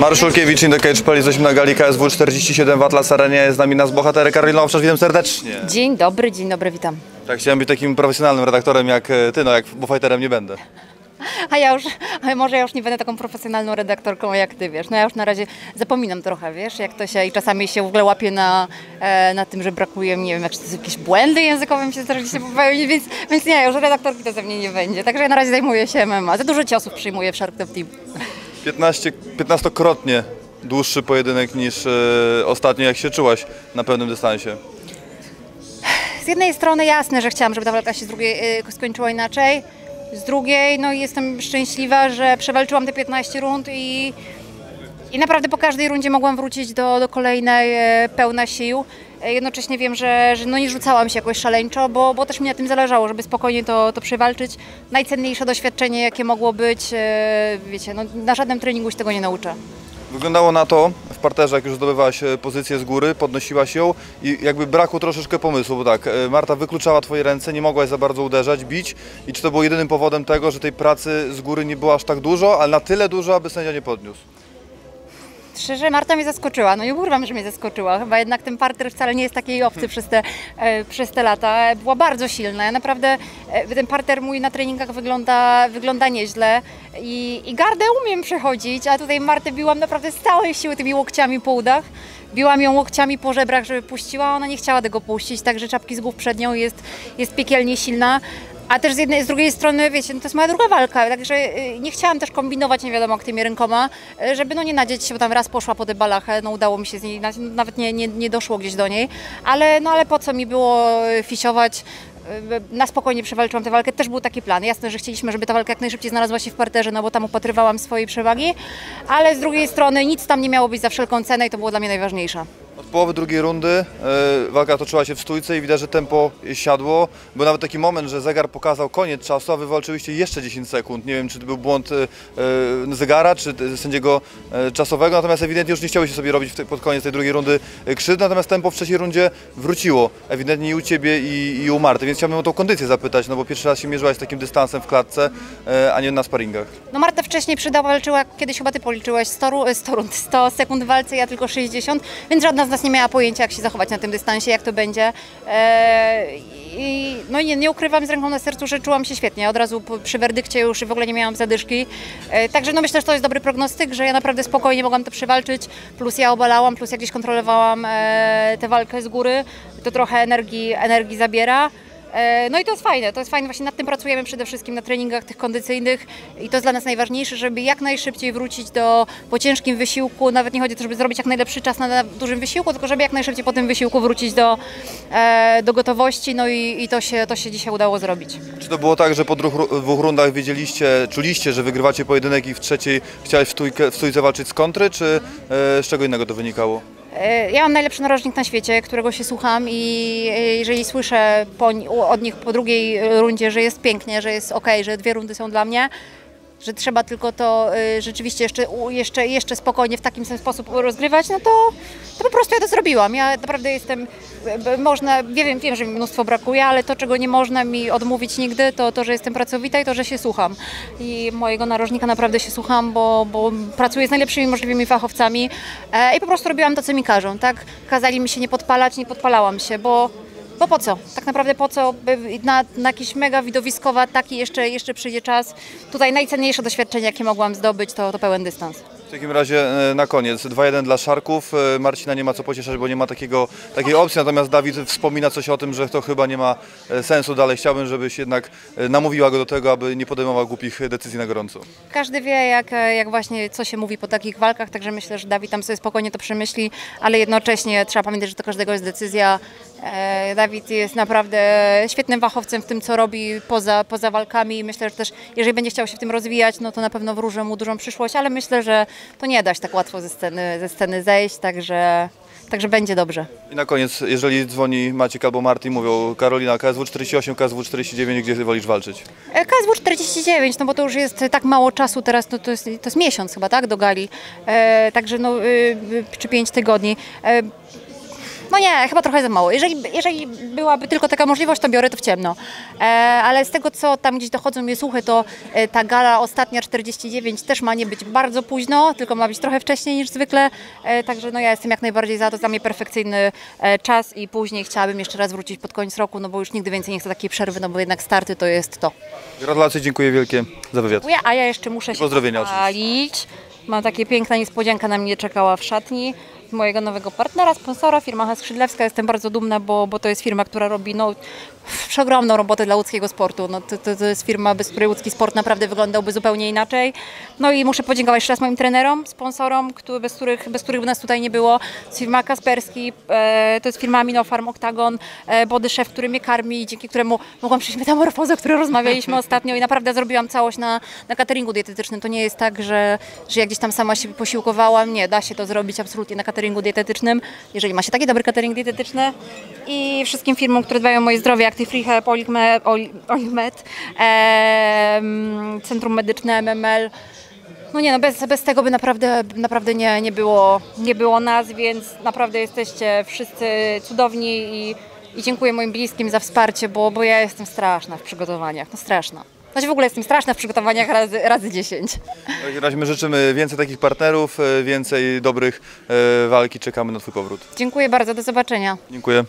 Mariusz Szulkiewicz, In The Cage Pal, jesteśmy na gali KSW 47 w Atlas Arenie, jest z nami nas bohaterek Karolina Owczarz, witam serdecznie. Dzień dobry, dzień dobry, witam. Tak, chciałem być takim profesjonalnym redaktorem jak e, ty, no jak, bo fighterem nie będę. A ja już, a może ja już nie będę taką profesjonalną redaktorką jak ty, wiesz. No ja już na razie zapominam trochę, wiesz, jak to się i czasami się w ogóle łapię na, e, na tym, że brakuje, nie wiem, jak to jakieś błędy językowe mi się się popełnić, więc, więc nie, już redaktorki to ze mnie nie będzie. Także ja na razie zajmuję się MMA. Za dużo ciosów przyjmuję w Shark Team. 15, 15-krotnie dłuższy pojedynek niż e, ostatnio, jak się czułaś na pewnym dystansie. Z jednej strony jasne, że chciałam, żeby ta walka się z drugiej y, skończyła inaczej. Z drugiej, no jestem szczęśliwa, że przewalczyłam te 15 rund i, i naprawdę po każdej rundzie mogłam wrócić do, do kolejnej e, pełna sił. E, Jednocześnie wiem, że, że no nie rzucałam się jakoś szaleńczo, bo, bo też mi na tym zależało, żeby spokojnie to, to przewalczyć. Najcenniejsze doświadczenie, jakie mogło być, e, wiecie, no, na żadnym treningu się tego nie nauczę. Wyglądało na to w parterze, jak już zdobywałaś pozycję z góry, podnosiłaś ją i jakby brakło troszeczkę pomysłu, bo tak, e, Marta wykluczała twoje ręce, nie mogłaś za bardzo uderzać, bić i czy to było jedynym powodem tego, że tej pracy z góry nie było aż tak dużo, ale na tyle dużo, aby sędzia nie podniósł? Szczerze, Marta mnie zaskoczyła. No nie ukrywam, że mnie zaskoczyła. Chyba jednak ten parter wcale nie jest taki obcy przez te, e, przez te lata. Była bardzo silna. Ja naprawdę e, ten parter mój na treningach wygląda, wygląda nieźle I, i gardę umiem przechodzić, a tutaj Martę biłam naprawdę z całej siły tymi łokciami po udach. Biłam ją łokciami po żebrach, żeby puściła, ona nie chciała tego puścić, także czapki z głów przed nią jest, jest piekielnie silna. A też z jednej, z drugiej strony, wiecie, no to jest moja druga walka, także y, nie chciałam też kombinować nie wiadomo jak tymi rękoma, y, żeby no nie nadzieć się, bo tam raz poszła po tę balachę, no udało mi się z niej, na- nawet nie, nie, nie doszło gdzieś do niej, ale no ale po co mi było y, fisiować, na spokojnie przewalczyłam tę walkę, też był taki plan. Jasne, że chcieliśmy, żeby ta walka jak najszybciej znalazła się w parterze, no bo tam upatrywałam swojej przewagi, ale z drugiej strony nic tam nie miało być za wszelką cenę i to było dla mnie najważniejsze. Połowy drugiej rundy e, walka toczyła się w stójce i widać, że tempo siadło. Był nawet taki moment, że zegar pokazał koniec czasu, a wy walczyliście jeszcze 10 sekund. Nie wiem, czy to był błąd e, e, zegara, czy sędziego czasowego, natomiast ewidentnie już nie chciało się sobie robić pod koniec tej drugiej rundy krzywdy, natomiast tempo w trzeciej rundzie wróciło. Ewidentnie i u Ciebie i, i u Marty, więc chciałbym o tą kondycję zapytać, no bo pierwszy raz się mierzyłaś takim dystansem w klatce, a nie na sparingach. No Marta wcześniej przyda walczyła, kiedyś chyba ty policzyłeś 100, ru- 100 rund, 100 sekund w walce, ja tylko 60, więc żadna z nas nie miała pojęcia jak się zachować na tym dystansie, jak to będzie. Eee, I no nie, nie ukrywam z ręką na sercu, że czułam się świetnie. Od razu przy werdykcie już w ogóle nie miałam zadyszki. E, także no myślę, że to jest dobry prognostyk, że ja naprawdę spokojnie mogłam to przewalczyć. Plus ja obalałam, plus ja gdzieś kontrolowałam e, tę walkę z góry. To trochę energii, energii zabiera. E, No i to jest fajne, to jest fajne, właśnie nad tym pracujemy przede wszystkim na treningach tych kondycyjnych i to jest dla nas najważniejsze, żeby jak najszybciej wrócić do, po ciężkim wysiłku, nawet nie chodzi o to, żeby zrobić jak najlepszy czas na, dużym wysiłku, tylko żeby jak najszybciej po tym wysiłku wrócić do, e, do gotowości, no i, i to, się, to się dzisiaj udało zrobić. Czy to było tak, że po dwóch, ru- dwóch rundach wiedzieliście, czuliście, że wygrywacie pojedynek i w trzeciej chciałeś w, w stójce walczyć z kontry, czy e, z czego innego to wynikało? E, Ja mam najlepszy narożnik na świecie, którego się słucham i e, jeżeli słyszę po, od nich po drugiej rundzie, że jest pięknie, że jest ok, że dwie rundy są dla mnie, że trzeba tylko to y, rzeczywiście jeszcze, jeszcze, jeszcze spokojnie w takim sam sposób rozgrywać, no to, to po prostu ja to zrobiłam. Ja naprawdę jestem, można, wiem, wiem, że mi mnóstwo brakuje, ale to, czego nie można mi odmówić nigdy, to to, że jestem pracowita i to, że się słucham. I mojego narożnika naprawdę się słucham, bo, bo pracuję z najlepszymi możliwymi fachowcami e, i po prostu robiłam to, co mi każą, tak? Kazali mi się nie podpalać, nie podpalałam się, bo bo po co? Tak naprawdę po co? Na, na jakieś mega widowiskowe ataki jeszcze, jeszcze przyjdzie czas. Tutaj najcenniejsze doświadczenie, jakie mogłam zdobyć, to, to pełen dystans. W takim razie e, na koniec 2-1 dla Szarków. E, Marcina nie ma co pocieszać, bo nie ma takiego, takiej opcji, natomiast Dawid wspomina coś o tym, że to chyba nie ma e, sensu dalej. Chciałbym, żebyś jednak namówiła go do tego, aby nie podejmował głupich decyzji na gorąco. Każdy wie, jak, jak właśnie co się mówi po takich walkach, także myślę, że Dawid tam sobie spokojnie to przemyśli, ale jednocześnie trzeba pamiętać, że to każdego jest decyzja. E, Dawid jest naprawdę świetnym fachowcem w tym, co robi poza, poza walkami i myślę, że też jeżeli będzie chciał się w tym rozwijać, no to na pewno wróżę mu dużą przyszłość, ale myślę, że to nie da się tak łatwo ze sceny, ze sceny zejść, także, także będzie dobrze. I na koniec, jeżeli dzwoni Maciek albo Marty mówią Karolina, KSW 48, KSW 49, gdzie wolisz walczyć? E, KSW 49, no bo to już jest tak mało czasu teraz, no to jest, to jest miesiąc chyba, tak, do gali, e, także no, y, czy pięć tygodni. E, No nie, chyba trochę za mało. Jeżeli, jeżeli byłaby tylko taka możliwość, to biorę to w ciemno. E, ale z tego, co tam gdzieś dochodzą mnie słuchy, to e, ta gala ostatnia 49 też ma nie być bardzo późno, tylko ma być trochę wcześniej niż zwykle. E, także no ja jestem jak najbardziej za to, dla mnie perfekcyjny e, czas i później chciałabym jeszcze raz wrócić pod koniec roku, no bo już nigdy więcej nie chcę takiej przerwy, no bo jednak starty to jest to. Gratulacje, dziękuję wielkie za wywiad. A ja jeszcze muszę się pozdrowienia. Mam takie piękna niespodzianka na mnie czekała w szatni mojego nowego partnera, sponsora, firma Hans Skrzydlewska. Jestem bardzo dumna, bo, bo to jest firma, która robi no, przeogromną robotę dla łódzkiego sportu. No, to, to, to jest firma, bez której łódzki sport naprawdę wyglądałby zupełnie inaczej. No i muszę podziękować jeszcze raz moim trenerom, sponsorom, który, bez, których, bez których by nas tutaj nie było. To jest firma Kasperski, e, to jest firma Aminofarm Octagon, e, Body Chef, który mnie karmi, dzięki któremu mogłam przyjść metamorfozę, o której rozmawialiśmy ostatnio i naprawdę zrobiłam całość na, na cateringu dietetycznym. To nie jest tak, że, że ja gdzieś tam sama się posiłkowałam. Nie, da się to zrobić absolutnie na cateringu dietetycznym, jeżeli ma się taki dobry catering dietetyczny. I wszystkim firmom, które dbają o moje zdrowie, jak Free Help, Oilmed, Oil- Oilmed em, Centrum Medyczne MML. No nie, no bez, bez tego by naprawdę, naprawdę nie, nie, było, nie było nas, więc naprawdę jesteście wszyscy cudowni i, i dziękuję moim bliskim za wsparcie, bo, bo ja jestem straszna w przygotowaniach, no straszna. Znaczy w ogóle jestem straszna w przygotowaniach razy, razy 10. W takim razie my życzymy więcej takich partnerów, e, więcej dobrych e, walki, czekamy na Twój powrót. Dziękuję bardzo, do zobaczenia. Dziękuję.